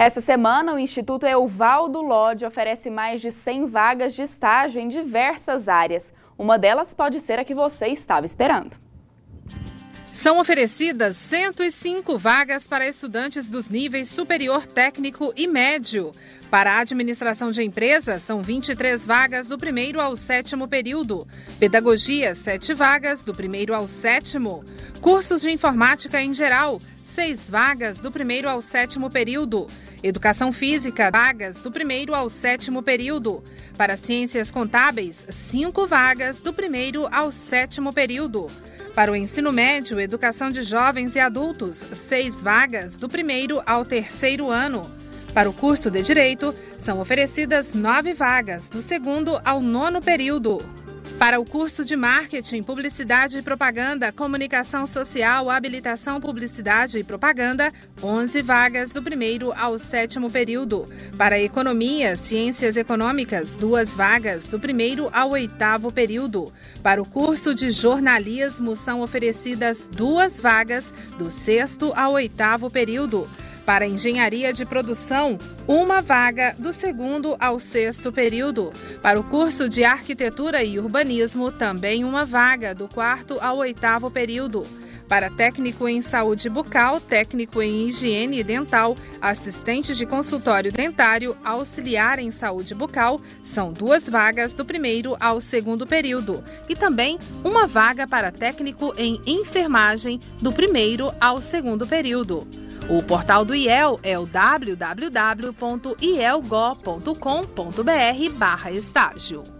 Essa semana, o Instituto Euvaldo Lodge oferece mais de 100 vagas de estágio em diversas áreas. Uma delas pode ser a que você estava esperando. São oferecidas 105 vagas para estudantes dos níveis superior técnico e médio. Para a administração de empresas, são 23 vagas do primeiro ao sétimo período. Pedagogia, 7 vagas do primeiro ao sétimo. Cursos de informática em geral, 6 vagas do primeiro ao sétimo período. Educação física, vagas do primeiro ao sétimo período. Para ciências contábeis, 5 vagas do primeiro ao sétimo período. Para o ensino médio, educação de jovens e adultos, seis vagas do primeiro ao terceiro ano. Para o curso de Direito, são oferecidas nove vagas do segundo ao nono período. Para o curso de Marketing, Publicidade e Propaganda, Comunicação Social, Habilitação, Publicidade e Propaganda, 11 vagas do primeiro ao sétimo período. Para Economia, Ciências Econômicas, duas vagas do primeiro ao oitavo período. Para o curso de Jornalismo, são oferecidas duas vagas do sexto ao oitavo período. Para engenharia de produção, uma vaga do segundo ao sexto período. Para o curso de arquitetura e urbanismo, também uma vaga do quarto ao oitavo período. Para técnico em saúde bucal, técnico em higiene dental, assistente de consultório dentário, auxiliar em saúde bucal, são duas vagas do primeiro ao segundo período. E também uma vaga para técnico em enfermagem, do primeiro ao segundo período. O portal do IEL é o www.ielgo.com.br barra estágio.